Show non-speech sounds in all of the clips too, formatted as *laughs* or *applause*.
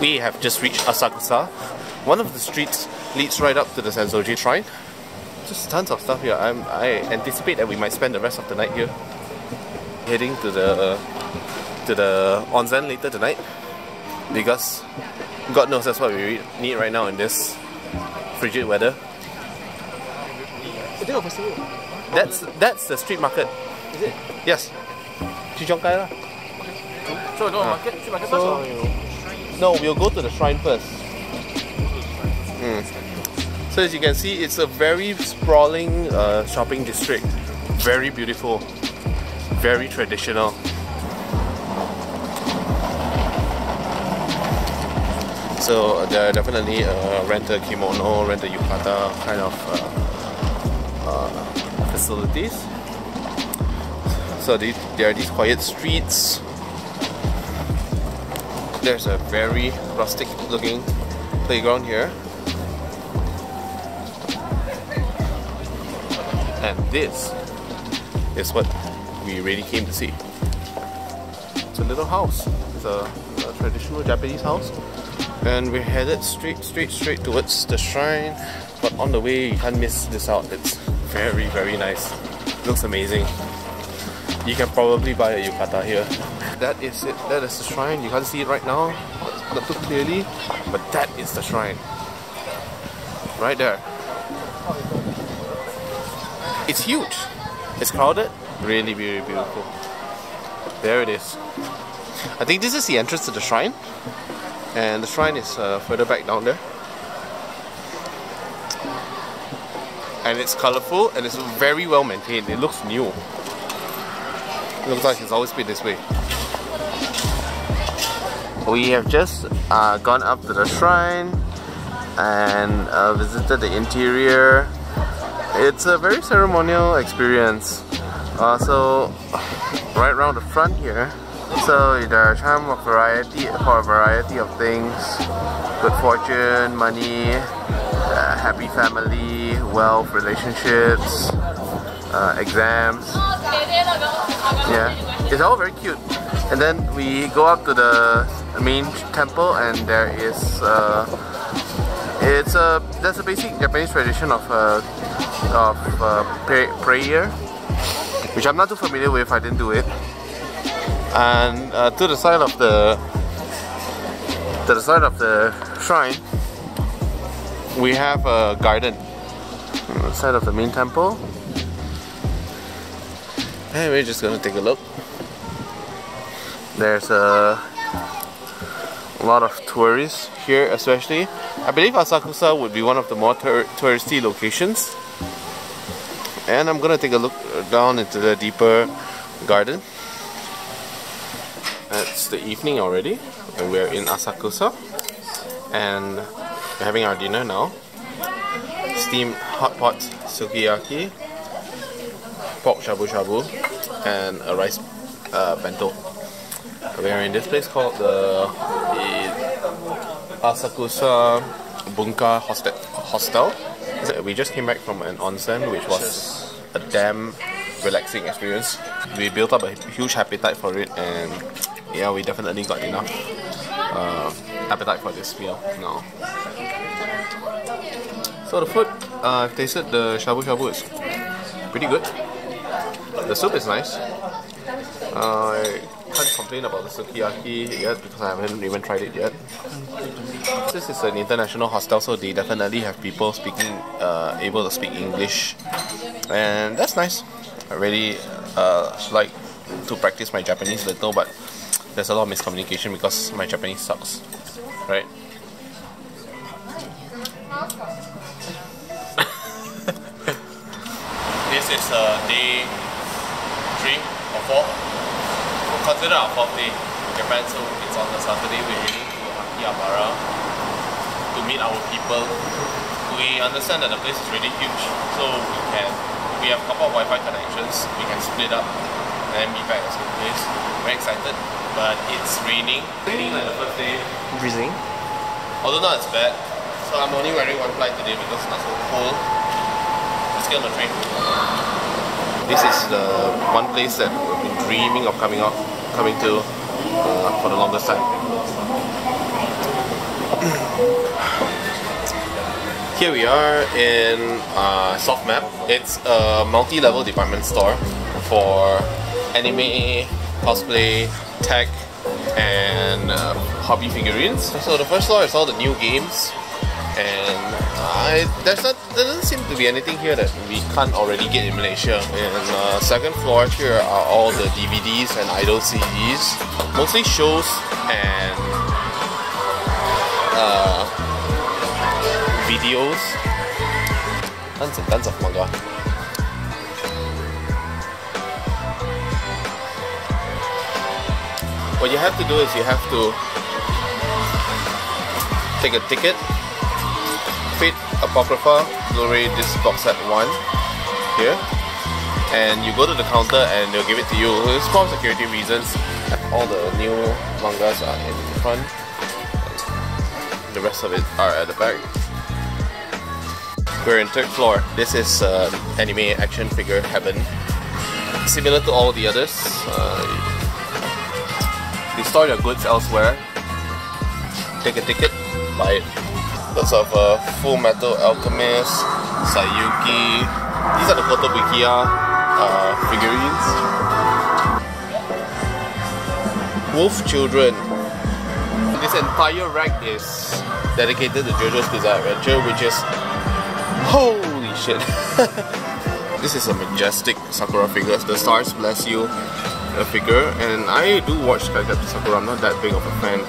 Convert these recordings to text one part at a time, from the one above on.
we have just reached Asakusa. One of the streets leads right up to the Sensoji Shrine. Just tons of stuff here. I'm, I anticipate that we might spend the rest of the night here. Heading to the to the onsen later tonight because God knows that's what we need right now in this frigid weather. That's that's the street market. Is it? Yes. Chichongkai lah. So no ah. market, street market first So, or? No, we'll go to the shrine first. Mm. So as you can see, it's a very sprawling uh, shopping district. Very beautiful. Very traditional. So there are definitely uh, rent a kimono, rent a yukata kind of uh, uh, facilities. So the, there are these quiet streets there's a very rustic looking playground here. And this is what we really came to see. It's a little house. It's a, a traditional Japanese house. And we're headed straight, straight, straight towards the shrine. But on the way, you can't miss this out. It's very, very nice. looks amazing. You can probably buy a yukata here. That is it. That is the shrine. You can't see it right now, not too clearly, but that is the shrine. Right there. It's huge. It's crowded. Really, really beautiful. There it is. I think this is the entrance to the shrine, and the shrine is uh, further back down there. And it's colorful and it's very well maintained. It looks new. Looks like it's always been this way. We have just uh, gone up to the shrine and uh, visited the interior. It's a very ceremonial experience. Uh, so, right around the front here, so there are charm of variety for a variety of things: good fortune, money, uh, happy family, wealth, relationships, uh, exams. Yeah, it's all very cute. And then we go up to the main temple, and there is uh, it's a that's a basic Japanese tradition of uh, of uh, pray, prayer, which I'm not too familiar with. I didn't do it. And uh, to the side of the to the side of the shrine, we have a garden. Side of the main temple. And we're just gonna take a look. There's a lot of tourists here, especially. I believe Asakusa would be one of the more touristy locations. And I'm gonna take a look down into the deeper garden. It's the evening already, and we're in Asakusa. And we're having our dinner now. Steamed hot pot sukiyaki, pork shabu shabu, and a rice uh, bento. We are in this place called the, the Asakusa Bunka Hostel. Hostel. We just came back from an onsen, which was a damn relaxing experience. We built up a huge appetite for it, and yeah, we definitely got enough uh, appetite for this meal now. So the food, uh, I've tasted the shabu shabu is pretty good. The soup is nice. I can't complain about the sukiyaki yet because I haven't even tried it yet. This is an international hostel, so they definitely have people speaking, uh, able to speak English, and that's nice. I really uh, like to practice my Japanese a little, but there's a lot of miscommunication because my Japanese sucks, right? *laughs* this is uh, day or four. Consider our fourth day in Japan, so it's on the Saturday. We're heading to Akihabara to meet our people. We understand that the place is really huge, so we can we have a couple of Wi-Fi connections. We can split up and be back at the same place. Very excited, but it's raining. Raining like the first day. Breathing. Although not as bad. So I'm only wearing one flight today because it's not so cold. Let's get on the train. This is the one place that we've been dreaming of coming out, coming to uh, for the longest time. *clears throat* Here we are in uh, Softmap. It's a multi-level department store for anime, cosplay, tech, and uh, hobby figurines. So the first floor is all the new games, and I, there's not there doesn't seem to be anything here that we can't already get in Malaysia. And uh, second floor here are all the DVDs and idol CDs, mostly shows and uh, videos. Tons and tons of manga. What you have to do is you have to take a ticket, Apocrypha Blu-ray disc box set 1 here, and you go to the counter and they'll give it to you. It's for security reasons. All the new mangas are in front, the rest of it are at the back. We're in third floor. This is uh, anime action figure heaven. Similar to all the others, uh, they store their goods elsewhere. Take a ticket, buy it. Of uh, Full Metal Alchemist, Saiyuki. These are the Kotobukiya uh, figurines. Wolf Children. This entire rack is dedicated to JoJo's Bizarre Adventure, which is holy shit. *laughs* this is a majestic Sakura figure. The stars bless you a figure, and I do watch Cardcaptor Sakura. I'm not that big of a fan,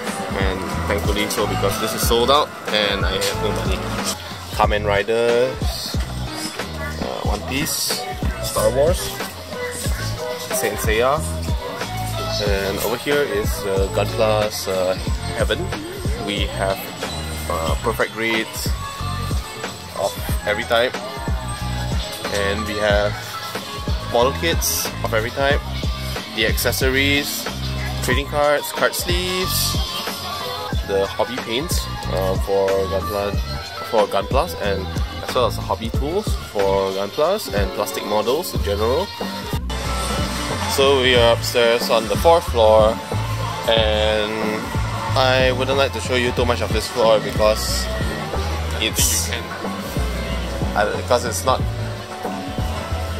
and thankfully so because this is sold out and I have no money. Kamen Riders, uh, One Piece, Star Wars, Saint Seiya, and over here is uh, uh, Heaven. We have uh, perfect grades of every type, and we have model kits of every type, the accessories, trading cards, card sleeves, the hobby paints uh, for Gunpla for Gunplas and as well as hobby tools for Gunplas and plastic models in general. So we are upstairs on the fourth floor and I wouldn't like to show you too much of this floor because it's I, because it's not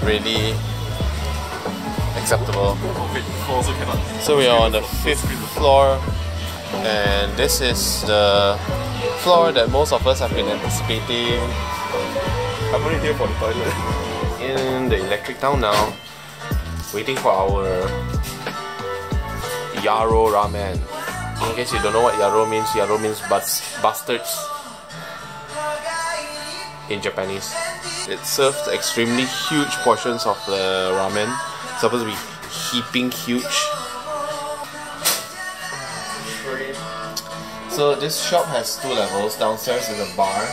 really acceptable. So we are on the fifth floor and this is the floor that most of us have been anticipating. I'm only here for the toilet. *laughs* In the electric town now, waiting for our Yaro ramen. In case you don't know what Yaro means, Yaro means bas bastards in Japanese. It serves extremely huge portions of the ramen. Supposed to be heaping huge. So this shop has two levels. Downstairs is a bar.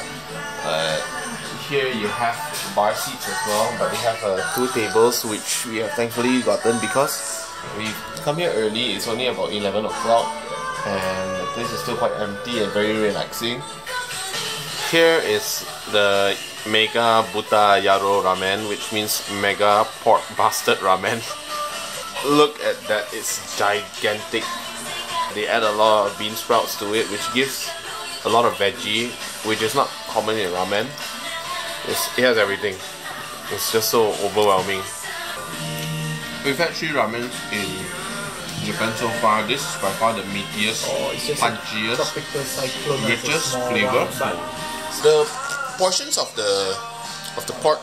Uh, here you have bar seats as well, but they have uh, two tables which we have thankfully gotten because we come here early. It's only about 11 o'clock and the place is still quite empty and very relaxing. Here is the Mega Buta Yaro Ramen, which means Mega Pork Bastard Ramen. *laughs* Look at that, it's gigantic. They add a lot of bean sprouts to it, which gives a lot of veggie, which is not common in ramen. It's, it has everything. It's just so overwhelming. We've had three ramens in Japan so far. This is by far the meatiest, punchiest, richest flavor. The portions of the of the pork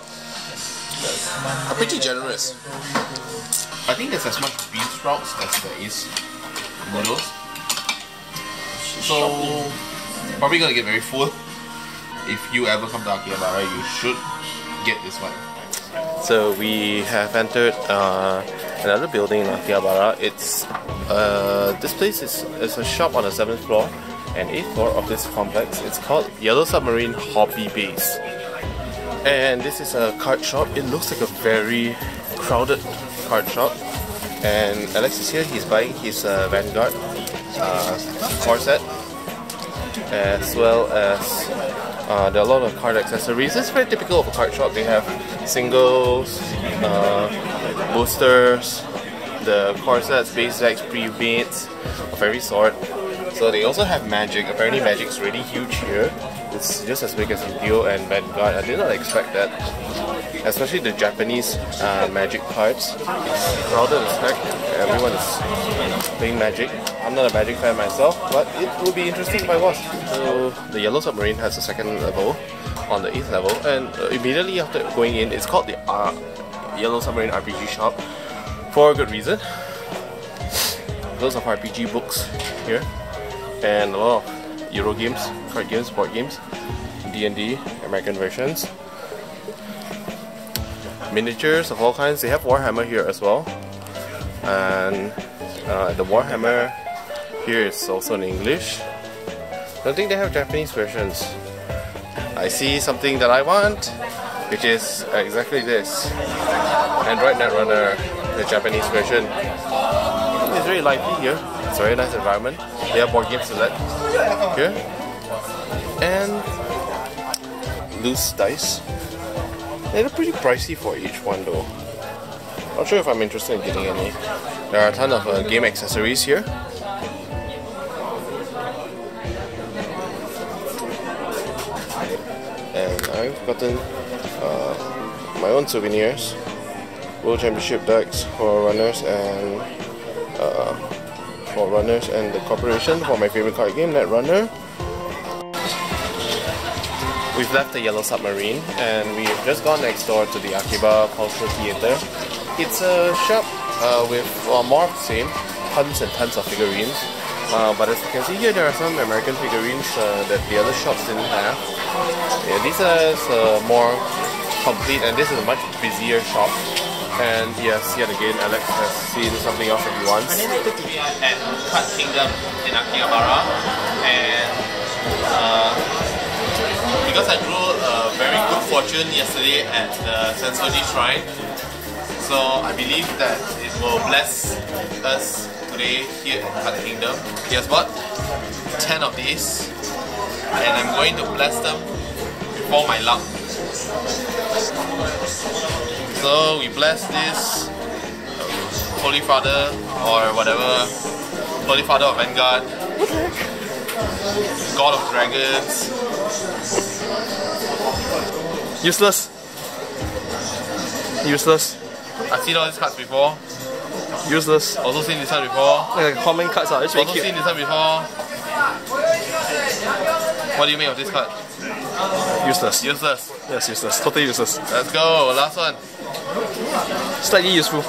are pretty generous. I think there's as much bean sprouts as there is noodles. So probably gonna get very full. If you ever come to Akihabara, you should get this one. So we have entered uh, another building in Akihabara. It's uh, this place is, is a shop on the seventh floor and eighth floor of this complex. It's called Yellow Submarine Hobby Base. And this is a card shop. It looks like a very crowded card shop. And Alex is here. He's buying his uh, Vanguard uh, core set, as well as uh, there are a lot of card accessories. It's very typical of a card shop. They have singles, uh, boosters, the core sets, base decks, pre-mates of every sort. So they also have Magic. Apparently Magic is really huge here. It's just as big as Yu-Gi-Oh! and Vanguard. I did not expect that. Especially the Japanese uh, Magic cards. Crowded as heck. Everyone is playing Magic. I'm not a Magic fan myself, but it would be interesting if I was. So the Yellow Submarine has a second level on the 8th level and uh, immediately after going in, it's called the uh, Yellow Submarine RPG shop for a good reason. Those of RPG books here and a lot of Euro games, card games, board games, D&D, American versions, miniatures of all kinds. They have Warhammer here as well, and uh, the Warhammer here is also in English. I don't think they have Japanese versions. I see something that I want, which is exactly this. Android Netrunner, the Japanese version. It's very lively here. It's a very nice environment. They have board games select here. And loose dice. They're pretty pricey for each one though. Not sure if I'm interested in getting any. There are a ton of uh, game accessories here. And I've gotten uh, my own souvenirs. World Championship decks for runners and uh, for runners and the corporation for my favorite card game, Netrunner. We've left the Yellow Submarine and we've just gone next door to the Akiba Cultural Theatre. It's a shop uh, with well, more of the same, tons and tons of figurines. Uh, but as you can see here, there are some American figurines uh, that the other shops didn't have. Yeah, these are uh, more complete and this is a much busier shop. And yes, yet again, Alex has seen something else that he wants. at Cut Kingdom in Akihabara and uh, because I drew a very good fortune yesterday at the Sensoji Shrine so I believe that it will bless us today here at Cut Kingdom. He has bought 10 of these and I'm going to bless them before my luck. So we bless this Holy Father or whatever, Holy Father of Vanguard, God of Dragons. Useless. Useless. I've seen all these cards before. Useless. Also seen this one before. Like common cards are it's Also cute. seen this one before. What do you make of this card? Useless. Useless. Yes, useless. Totally useless. Let's go. Last one. Slightly useful. *gasps*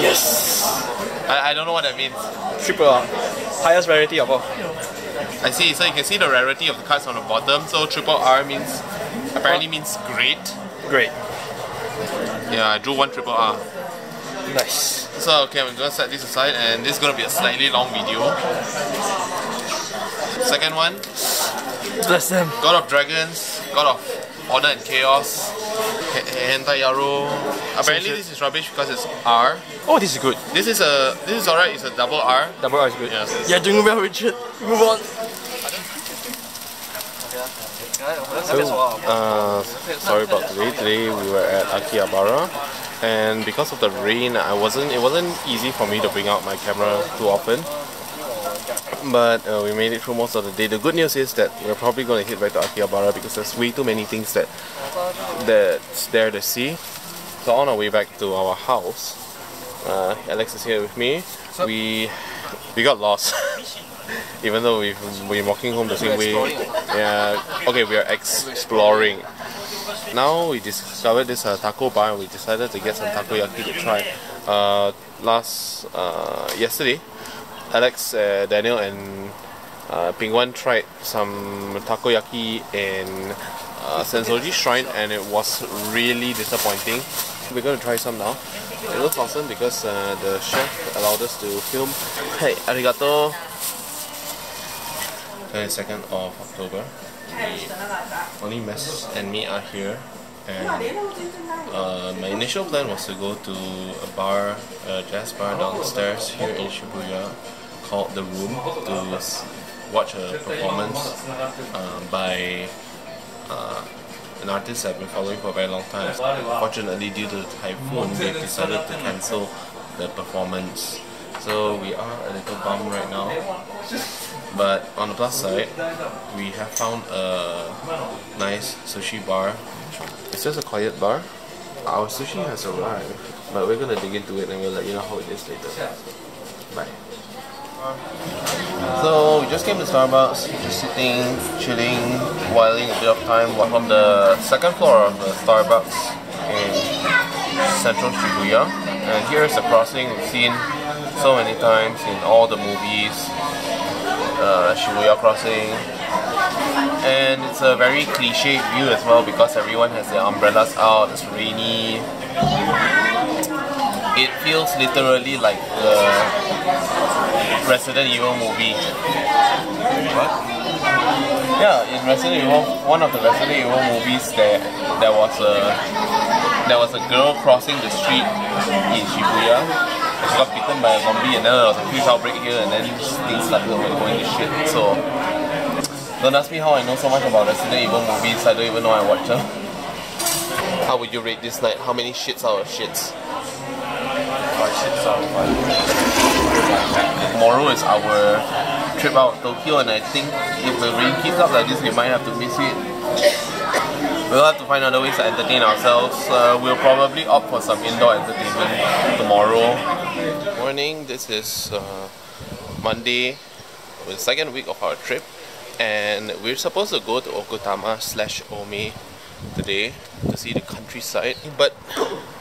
yes! I, I don't know what that means. Triple R. Highest rarity of all. I see. So you can see the rarity of the cards on the bottom. So triple R means apparently means great. Great. Yeah, I drew one triple R. Nice. So okay, I'm gonna set this aside, and this is gonna be a slightly long video. Second one, Bless them. God of Dragons, God of Order and Chaos, H- Hentai Yaro. Apparently this is rubbish because it's R. Oh, this is good. This is a this is alright. It's a double R. Double R is good. Yes. You're doing well, Richard. Move on. So, uh, sorry about today. Today we were at Akihabara, and because of the rain, I wasn't. It wasn't easy for me to bring out my camera too often. But uh, we made it through most of the day. The good news is that we're probably going to head back to Akihabara because there's way too many things that that's there to see. So on our way back to our house, uh, Alex is here with me. We we got lost. *laughs* Even though we've been walking home the same way. Yeah. Okay, we are exploring. Now we discovered this uh, taco bar and we decided to get some takoyaki to try. Uh, last uh, yesterday, Alex, uh, Daniel, and uh, Pingwan tried some takoyaki in uh, Sensoji Shrine and it was really disappointing. We're going to try some now. It looks awesome because uh, the chef allowed us to film. Hey, arigato! 22nd of October. Only Mess and me are here. And uh, my initial plan was to go to a bar, a jazz bar downstairs here in Shibuya called The Room to watch a performance uh, by uh, an artist I've been following for a very long time. Fortunately, due to the typhoon, they've decided to cancel the performance. So we are a little bummed right now. But on the plus side, we have found a nice sushi bar. It's just a quiet bar. Our sushi has arrived, but we're gonna dig into it and we'll let you know how it is later. Bye. So we just came to Starbucks, just sitting, chilling, whiling a bit of time from the second floor of the Starbucks in central Shibuya. And here's the crossing we've seen so many times in all the movies. Uh, Shibuya crossing. And it's a very cliche view as well because everyone has their umbrellas out, it's rainy. It feels literally like the Resident Evil movie. What? Yeah, in Resident Evil, one of the Resident Evil movies, there there was a there was a girl crossing the street in Shibuya. She got bitten by a zombie, and then there was a huge outbreak here, and then things started going to shit. So don't ask me how I know so much about Resident Evil movies. I don't even know I watch them. *laughs* How would you rate this night? How many shits out of shits? Tomorrow is our trip out of Tokyo and I think if the rain keeps up like this we might have to miss it. We'll have to find other ways to entertain ourselves. Uh, we'll probably opt for some indoor entertainment tomorrow. Morning, this is uh, Monday, the second week of our trip and we're supposed to go to Okutama slash Ome today to see the countryside but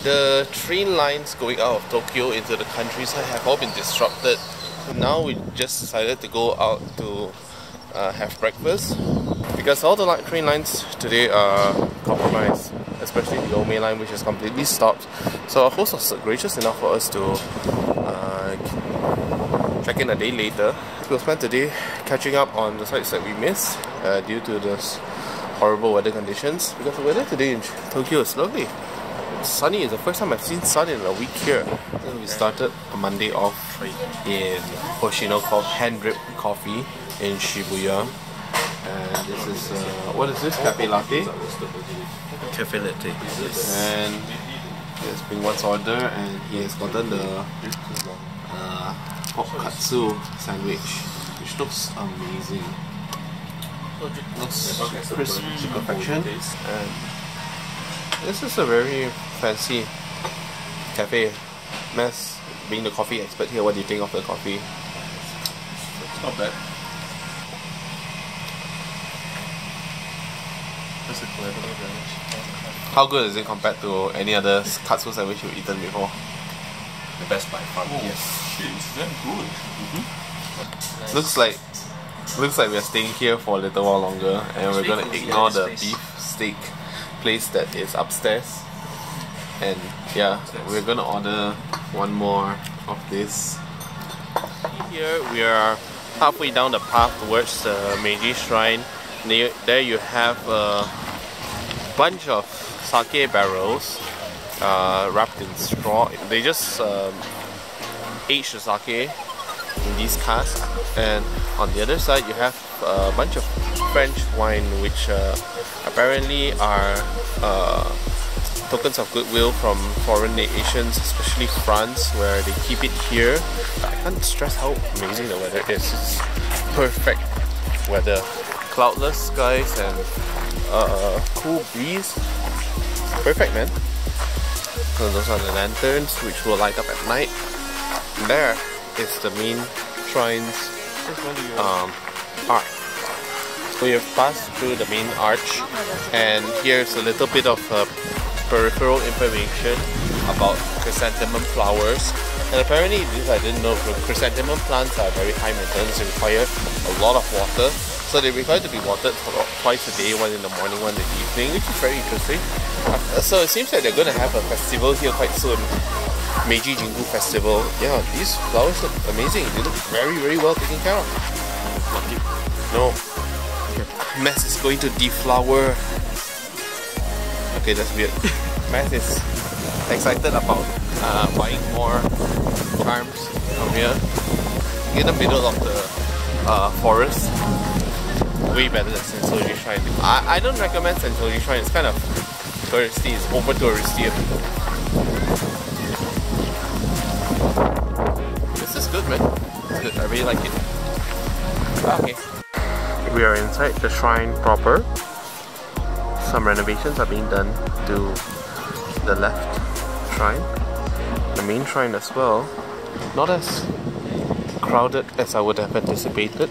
the train lines going out of Tokyo into the countryside have all been disrupted. So now we just decided to go out to uh, have breakfast. Because all the train lines today are compromised especially the Ome line which is completely stopped. So our host was gracious enough for us to uh, check in a day later. We'll spend today catching up on the sites that we missed uh, due to this horrible weather conditions. Because the weather today in Tokyo is lovely. Sunny. It's the first time I've seen sun in a week here. So we started a Monday off in Hoshino called Hand Drip Coffee in Shibuya. And this is uh, what is this? Cafe latte. Cafe latte. And he has been one's order and he has gotten the uh, pork katsu sandwich, which looks amazing. Looks crisp to perfection. And this is a very fancy cafe. Mess, being the coffee expert here, what do you think of the coffee? It's not bad. That's a clever How good is it compared to any other katsu sandwich you've eaten before? The best by far. Oh. Yes. Shit, it's damn good. Mm-hmm. Looks like looks like we're staying here for a little while longer and we're gonna ignore the beef steak place that is upstairs. And yeah, we're gonna order one more of this. Here we are halfway down the path towards the Meiji Shrine. There you have a bunch of sake barrels uh, wrapped in straw. They just um, age the sake in these casks and on the other side you have a bunch of French wine which uh, apparently are uh, tokens of goodwill from foreign nations especially France where they keep it here. I can't stress how amazing the weather is. It's perfect weather. Cloudless skies and uh, cool breeze. Perfect man. So those are the lanterns which will light up at night. There is the main shrine's. Um, arch. So you've passed through the main arch and here's a little bit of uh, peripheral information about chrysanthemum flowers. And apparently this I didn't know, chrysanthemum plants are very high maintenance, they require a lot of water. So they require to be watered twice a day, one in the morning, one in the evening, which is very interesting. So it seems like they're going to have a festival here quite soon. Meiji Jingu Festival. Yeah, these flowers look amazing. They look very, very well taken care of. No. Mess is going to deflower. Okay, that's weird. *laughs* Mess is excited about uh, buying more charms from here. In the middle of the uh, forest. Way better than Sensoji Shrine. I, I don't recommend Sensoji Shrine. It's kind of touristy. It's over touristy. This is good, man. It's good. I really like it. Okay. We are inside the shrine proper. Some renovations are being done to the left shrine. The main shrine as well. Not as crowded as I would have anticipated.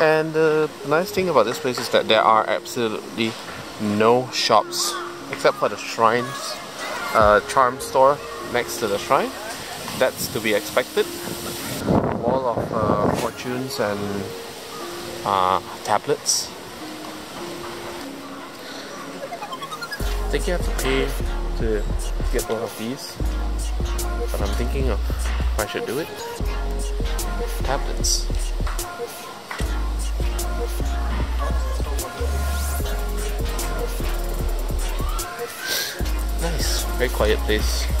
And the nice thing about this place is that there are absolutely no shops except for the shrines uh, charm store next to the shrine. That's to be expected. Wall of uh, fortunes and uh, tablets. I think you have to pay to get one of these, but I'm thinking of if I should do it. Tablets. Nice, very quiet place.